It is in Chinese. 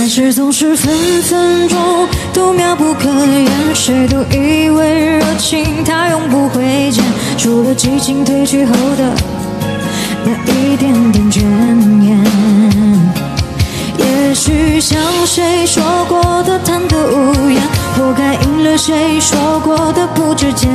开始总是分分钟都妙不可言，谁都以为热情它永不会减，除了激情褪去后的那一点点倦恋。也许像谁说过的贪得无厌，活该应了谁说过的不知检